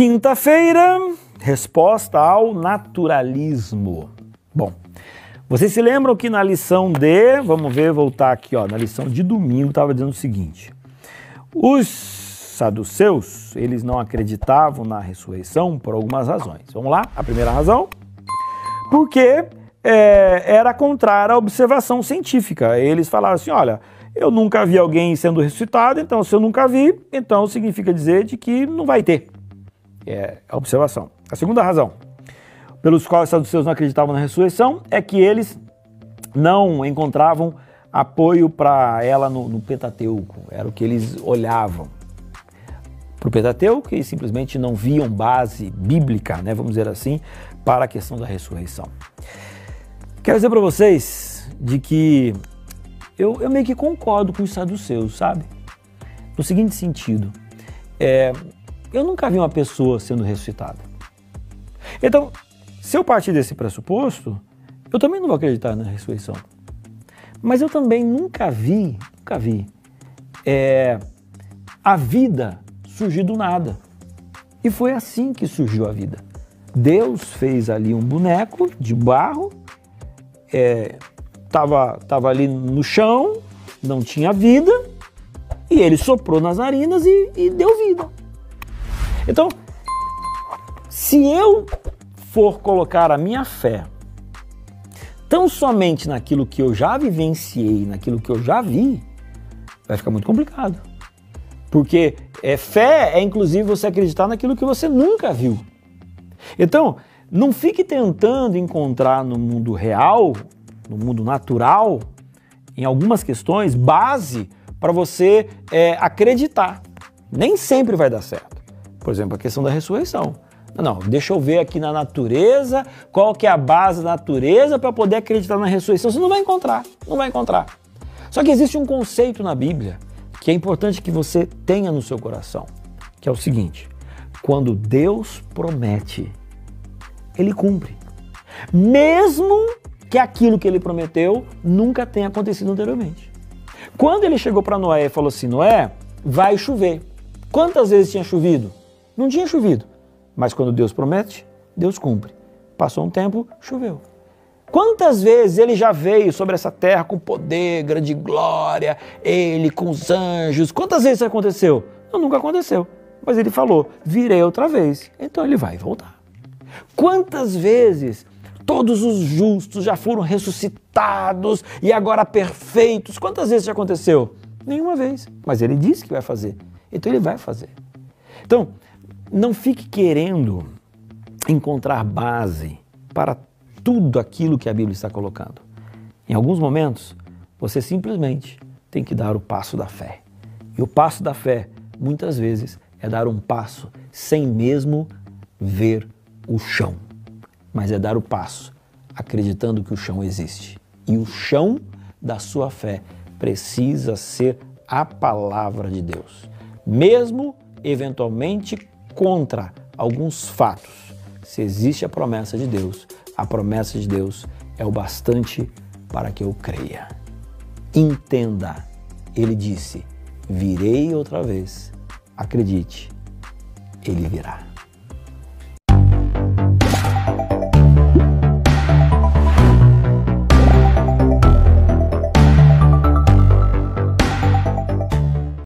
Quinta-feira, resposta ao naturalismo. Bom, vocês se lembram que na lição de, vamos ver, voltar aqui, ó, na lição de domingo estava dizendo o seguinte: os saduceus, eles não acreditavam na ressurreição por algumas razões. Vamos lá? A primeira razão, porque é, era contrária à observação científica. Eles falavam assim, olha, eu nunca vi alguém sendo ressuscitado, então se eu nunca vi, então significa dizer de que não vai ter. É a observação. A segunda razão pelos quais os saduceus não acreditavam na ressurreição é que eles não encontravam apoio para ela no, no, Pentateuco. Era o que eles olhavam para o Pentateuco e simplesmente não viam base bíblica, né, vamos dizer assim, para a questão da ressurreição. Quero dizer para vocês de que eu, eu meio que concordo com os saduceus, sabe? No seguinte sentido, é, eu nunca vi uma pessoa sendo ressuscitada. Então, se eu partir desse pressuposto, eu também não vou acreditar na ressurreição. Mas eu também nunca vi, nunca vi, é, a vida surgir do nada. E foi assim que surgiu a vida. Deus fez ali um boneco de barro, é, tava ali no chão, não tinha vida, e ele soprou nas narinas e, e deu vida. Então, se eu for colocar a minha fé tão somente naquilo que eu já vivenciei, naquilo que eu já vi, vai ficar muito complicado. Porque é, fé é inclusive você acreditar naquilo que você nunca viu. Então, não fique tentando encontrar no mundo real, no mundo natural, em algumas questões, base para você é, acreditar. Nem sempre vai dar certo. Por exemplo, a questão da ressurreição. Não, deixa eu ver aqui na natureza qual que é a base da natureza para poder acreditar na ressurreição. Você não vai encontrar, não vai encontrar. Só que existe um conceito na Bíblia que é importante que você tenha no seu coração, que é o seguinte: quando Deus promete, Ele cumpre. Mesmo que aquilo que Ele prometeu nunca tenha acontecido anteriormente. Quando Ele chegou para Noé e falou assim: Noé, vai chover. Quantas vezes tinha chovido? Não tinha chovido. Mas quando Deus promete, Deus cumpre. Passou um tempo, choveu. Quantas vezes ele já veio sobre essa terra com poder, grande glória, ele com os anjos? Quantas vezes isso aconteceu? Não, nunca aconteceu. Mas ele falou: virei outra vez. Então ele vai voltar. Quantas vezes todos os justos já foram ressuscitados e agora perfeitos? Quantas vezes isso aconteceu? Nenhuma vez. Mas ele disse que vai fazer. Então ele vai fazer. Então, não fique querendo encontrar base para tudo aquilo que a Bíblia está colocando. Em alguns momentos, você simplesmente tem que dar o passo da fé. E o passo da fé, muitas vezes, é dar um passo sem mesmo ver o chão. Mas é dar o passo acreditando que o chão existe. E o chão da sua fé precisa ser a palavra de Deus. Mesmo eventualmente contra alguns fatos. Se existe a promessa de Deus, a promessa de Deus é o bastante para que eu creia. Entenda, ele disse: virei outra vez. Acredite, ele virá.